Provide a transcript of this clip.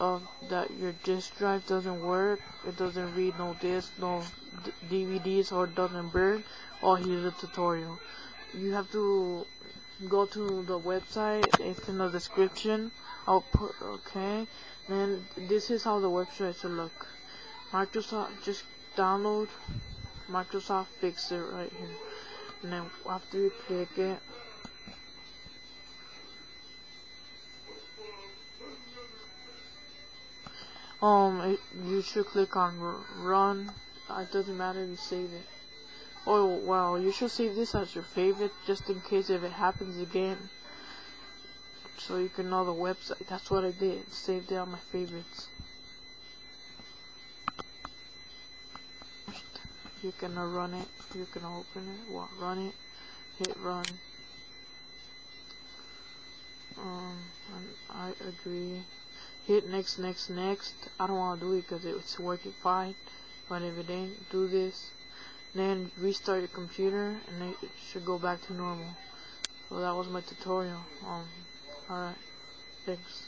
of that your disk drive doesn't work, it doesn't read no disk, no DVDs, or doesn't burn, oh here's a tutorial. You have to go to the website, it's in the description. I'll put, okay, and this is how the website should look. Microsoft, just download Microsoft Fix It right here. And then after you click it, um it, you should click on run. It doesn't matter you save it. Oh wow. You should save this as your favorite just in case if it happens again. So you can know the website. That's what I did. Saved it on my favorites. You can uh, run it. You can open it. Run it. Hit run. Um I agree hit next next next. I don't want to do it because it's working fine but if it ain't do this. Then restart your computer and it should go back to normal. So that was my tutorial. Um alright. Thanks